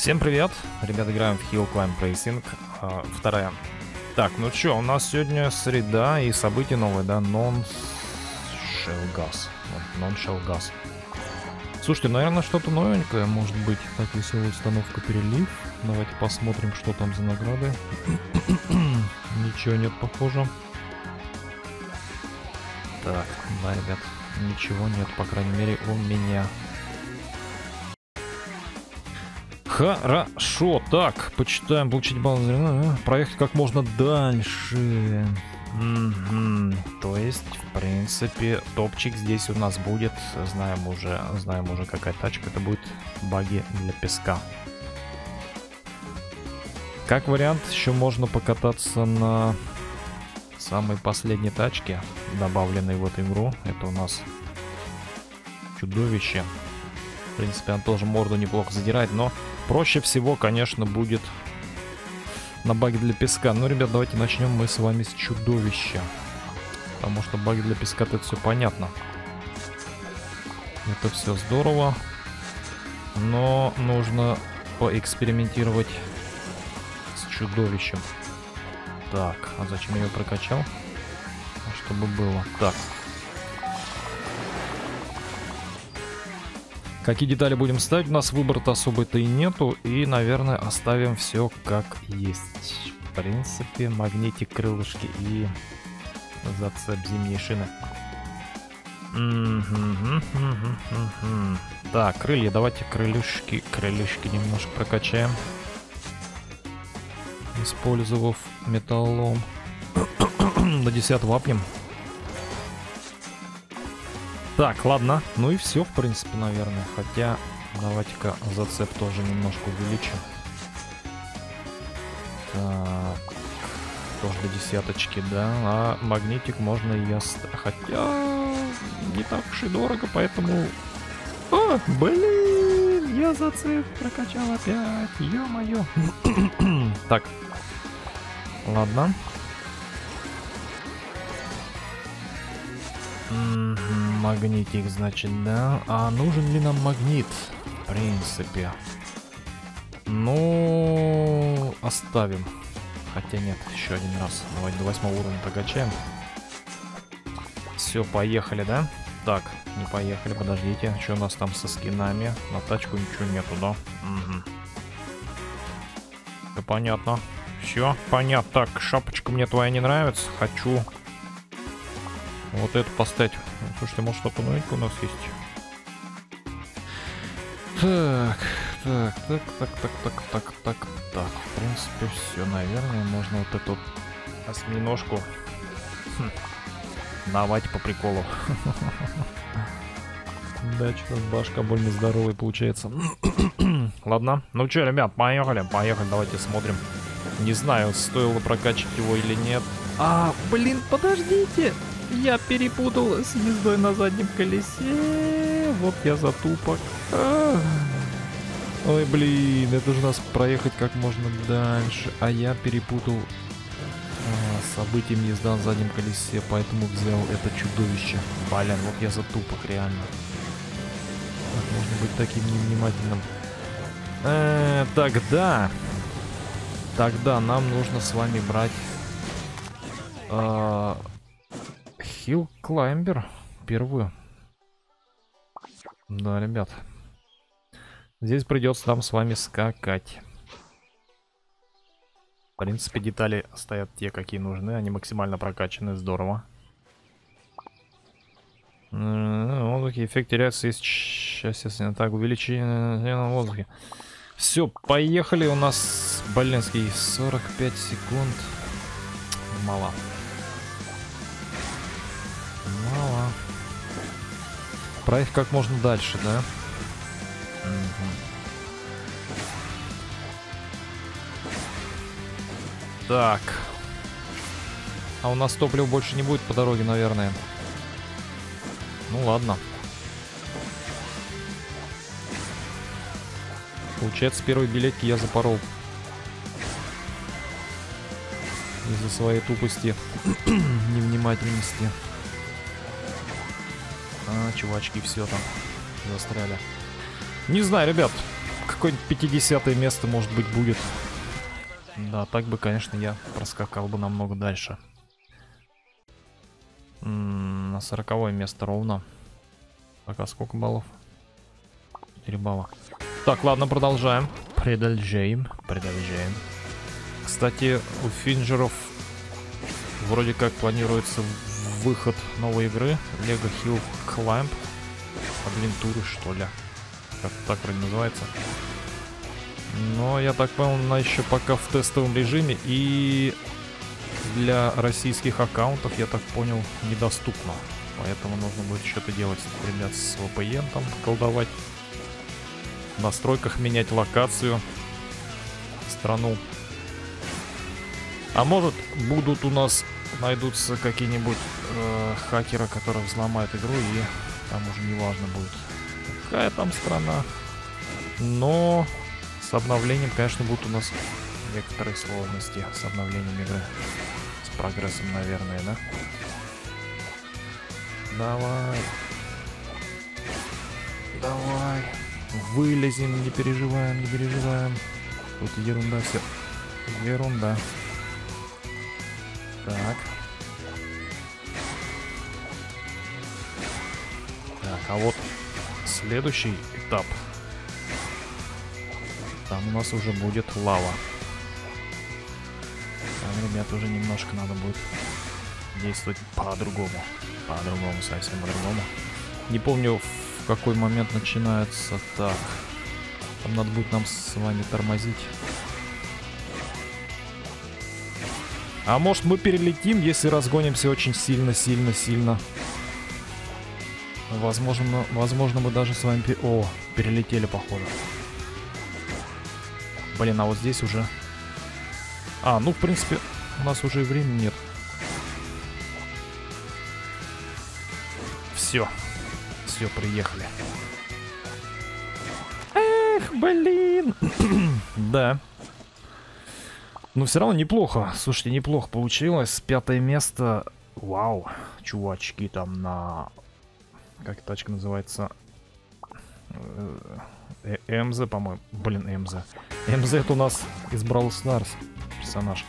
Всем привет! Ребята, играем в Hill Climb Racing. А, вторая. Так, ну что, у нас сегодня среда и события новые, да? Non-Shell Gas. Non-Shell Gas. Слушайте, наверное, что-то новенькое может быть. Так, веселая установка перелив. Давайте посмотрим, что там за награды. Ничего нет, похоже. Так, да, ребят, ничего нет, по крайней мере, у меня. Хорошо, так, почитаем, получить балл. А, проехать как можно дальше. То есть, в принципе, топчик здесь у нас будет. Знаем уже, знаем уже какая тачка. Это будет баги для песка. Как вариант, еще можно покататься на самой последней тачке, добавленной в эту игру. Это у нас чудовище. В принципе, он тоже морду неплохо задирает, но проще всего, конечно, будет на баги для песка. Ну, ребят, давайте начнем мы с вами с чудовища. Потому что баги для песка это все понятно. Это все здорово. Но нужно поэкспериментировать с чудовищем. Так, а зачем я ее прокачал? Чтобы было. Так, Какие детали будем ставить? У нас выбора-то особо-то и нету. И, наверное, оставим все как есть. В принципе, магнитик, крылышки и зацеп зимние шины. Так, крылья. Давайте крылышки, крылышки немножко прокачаем. Использовав металлом. До 10 вапнем. Так, ладно. Ну и все, в принципе, наверное. Хотя, давайте-ка зацеп тоже немножко увеличим. Так. Тоже до десяточки, да. А магнитик можно и оставить. Хотя, не так уж и дорого, поэтому... О, блин, я зацеп прокачал опять. Ё-моё. так. Ладно. Магнитик, значит, да. А нужен ли нам магнит? В принципе. Ну, оставим. Хотя нет, еще один раз. Давайте до восьмого уровня прокачаем. Все, поехали, да? Так, не поехали, подождите. Что у нас там со скинами? На тачку ничего нету, да? Угу. Все понятно. Все, понятно. Так, шапочка мне твоя не нравится. Хочу вот эту поставить. Слушайте, может что-то новенькое у нас есть? Так, так, так, так, так, так, так, так, так. В принципе, все, наверное, можно вот эту осьминожку хм, давать по приколу. Да, что башка больно здоровая получается. Ладно, ну что, ребят, поехали, поехали, давайте смотрим. Не знаю, стоило прокачивать его или нет. А, блин, подождите! Я перепутал с ездой на заднем колесе. Вот я затупок. Ой, блин, это же нас проехать как можно дальше. А я перепутал а, событием езда на заднем колесе, поэтому взял это чудовище. Блин, вот я затупок, реально. Как можно быть таким невнимательным? Э, тогда... Тогда нам нужно с вами брать... Э, Hill Climber. Первую. Да, ребят. Здесь придется нам с вами скакать. В принципе, детали стоят те, какие нужны. Они максимально прокачаны. Здорово. В воздухе эффект теряется из счастья. Так, увеличение на воздухе. Все, поехали. У нас, блинский, 45 секунд. Мало. Проехать как можно дальше, да? Угу. Так. А у нас топлива больше не будет по дороге, наверное. Ну ладно. Получается, первый билетки я запорол. Из-за своей тупости, невнимательности. А, чувачки все там застряли. Не знаю, ребят, какое-нибудь 50 место, может быть, будет. Да, так бы, конечно, я проскакал бы намного дальше. На 40 место ровно. Пока сколько баллов? 4 балла. Так, ладно, продолжаем. Продолжаем. Продолжаем. Кстати, у Финджеров вроде как планируется выход новой игры. Lego Hill Climb. Адвентуры, что ли. Как так вроде называется. Но я так понял, она еще пока в тестовом режиме. И для российских аккаунтов, я так понял, недоступна. Поэтому нужно будет что-то делать, ребят, с VPN там колдовать. В настройках менять локацию, страну. А может будут у нас найдутся какие-нибудь э, хакеры, которые взломают игру и там уже не важно будет какая там страна. Но с обновлением, конечно, будут у нас некоторые сложности с обновлением игры. С прогрессом, наверное, да? Давай. Давай. Вылезем, не переживаем, не переживаем. Тут ерунда все. Ерунда. Так. Так, а вот следующий этап. Там у нас уже будет лава. Там, ребят, уже немножко надо будет действовать по-другому. По-другому, совсем по-другому. Не помню, в какой момент начинается так. Там надо будет нам с вами тормозить. А может мы перелетим, если разгонимся очень сильно-сильно-сильно. Возможно, возможно мы даже с вами... О, перелетели, походу. Блин, а вот здесь уже... А, ну, в принципе, у нас уже и времени нет. Все. Все, приехали. Эх, блин. да. Но все равно неплохо. Слушайте, неплохо получилось. Пятое место. Вау. Чувачки там на... Как тачка называется? Э, э, МЗ, по-моему. Блин, МЗ. МЗ это у нас из Brawl персонаж.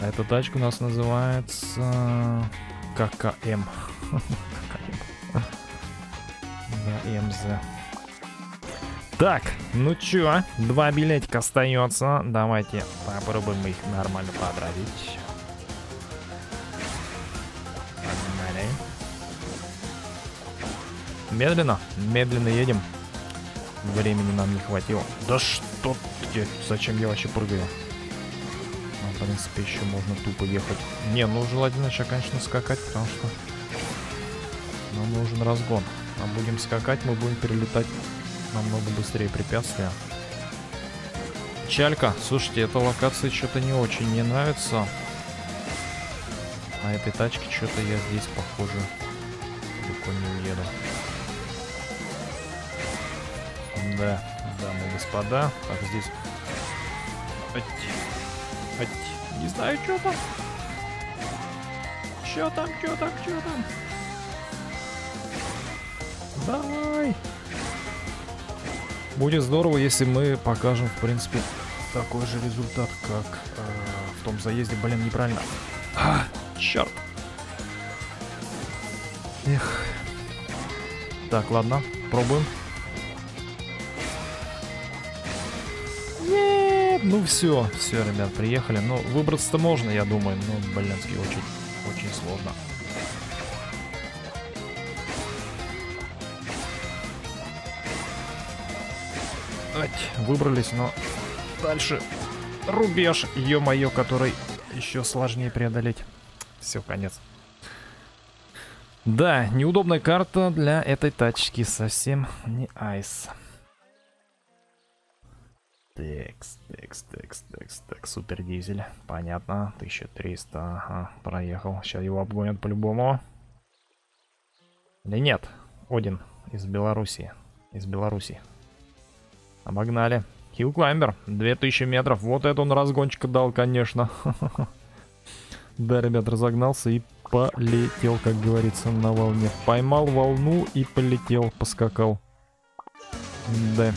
А эта тачка у нас называется... ККМ. Да, МЗ. Так, ну чё, два билетика остается. Давайте попробуем их нормально. Погнали. Медленно, медленно едем. Времени нам не хватило. Да что ты, зачем я вообще прыгаю? Ну, в принципе, еще можно тупо ехать. Не, ну желательно сейчас, конечно, скакать, потому что нам нужен разгон. А будем скакать, мы будем перелетать намного быстрее препятствия. Чалька, слушайте, эта локация что-то не очень мне нравится. На этой тачке что-то я здесь, похоже, далеко не уеду. Да, дамы и господа. Так, здесь... Ать, ать, не знаю, что там. Что там, что там, что там? Давай! Будет здорово, если мы покажем, в принципе, такой же результат, как э, в том заезде. Блин, неправильно. А, черт. Эх. Так, ладно, пробуем. Нет, ну все, все, ребят, приехали. Ну, выбраться-то можно, я думаю, но, блински, очень, очень сложно. Выбрались, но дальше рубеж, ё-моё, который еще сложнее преодолеть. Все, конец. Да, неудобная карта для этой тачки. Совсем не айс. Текс, текс, текс, текс, текс, супер дизель. Понятно, 1300, ага, проехал. Сейчас его обгонят по-любому. Или нет? Один из Беларуси. Из Беларуси. Обогнали. Хилл Клаймбер, 2000 метров. Вот это он разгончика дал, конечно. Да, ребят, разогнался и полетел, как говорится, на волне. Поймал волну и полетел, поскакал. Да.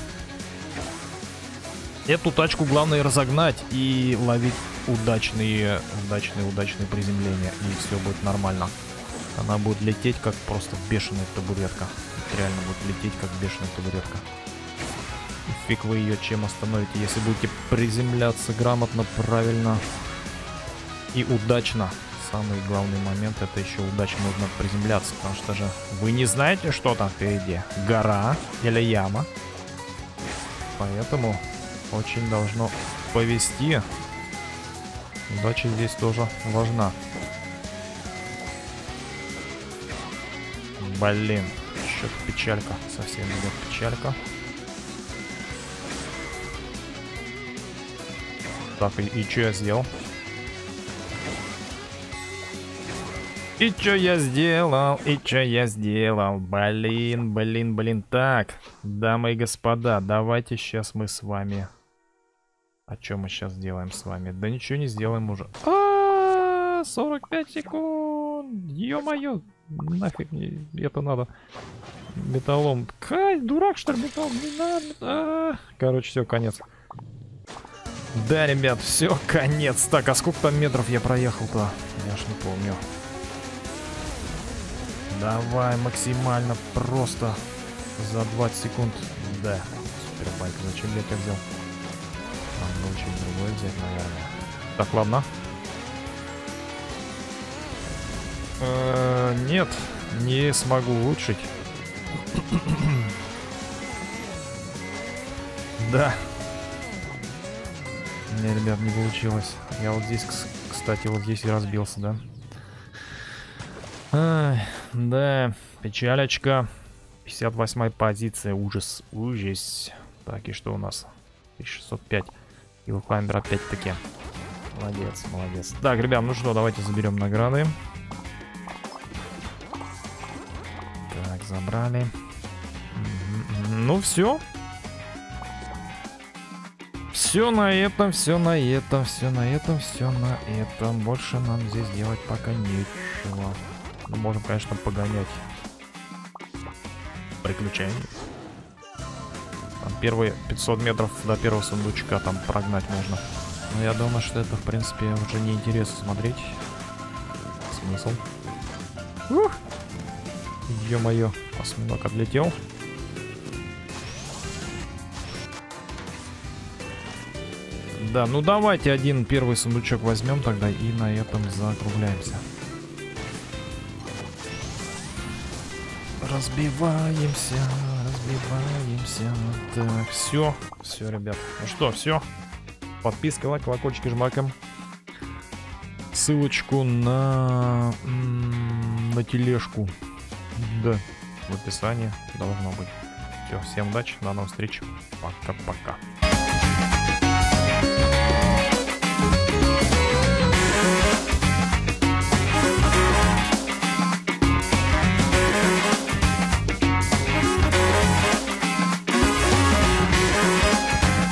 Эту тачку главное разогнать и ловить удачные, удачные, удачные приземления. И все будет нормально. Она будет лететь как просто бешеная табуретка. Реально будет лететь как бешеная табуретка. Фиг вы ее чем остановите, если будете приземляться грамотно, правильно и удачно. Самый главный момент это еще удачно нужно приземляться, потому что же вы не знаете, что там впереди. Гора или яма. Поэтому очень должно повести. Удача здесь тоже важна. Блин, что-то печалька. Совсем идет печалька. Так, и, и что я сделал? И что я сделал? И что я сделал? Блин, блин, блин. Так, дамы и господа, давайте сейчас мы с вами... А что мы сейчас сделаем с вами? Да ничего не сделаем уже. А, 45 секунд. Ё-моё. Нафиг мне это надо. Металлом. Кай, дурак, что ли, металл? Не надо. А, короче, все, конец. Да, ребят, все, конец. Так, а сколько там метров я проехал-то? Я ж не помню. Давай максимально просто за 20 секунд. Да, супербайк. Зачем я это взял? Надо было что-нибудь взять, наверное. Так, ладно. Э -э нет, не смогу улучшить. да. Не, ребят, не получилось. Я вот здесь, кстати, вот здесь и разбился, да? Ай, да, печалечка. 58 позиция, ужас, ужас. Так, и что у нас? 1605. Хиллклаймбер опять-таки. Молодец, молодец. Так, ребят, ну что, давайте заберем награды. Так, забрали. Ну все. Все на этом, все на этом, все на этом, все на этом. Больше нам здесь делать пока нечего. Мы можем, конечно, погонять приключения. Там первые 500 метров до первого сундучка там прогнать можно. Но я думаю, что это, в принципе, уже не интересно смотреть. Смысл? Ух! Ё-моё, осьминог отлетел. Да, ну давайте один первый сундучок возьмем тогда и на этом закругляемся. Разбиваемся, разбиваемся. Так, все. Все, ребят. Ну что, все. Подписка, лайк, колокольчики жмаком. Ссылочку на, на тележку. Да, в описании должно быть. Все, всем удачи, до новых встреч. Пока-пока.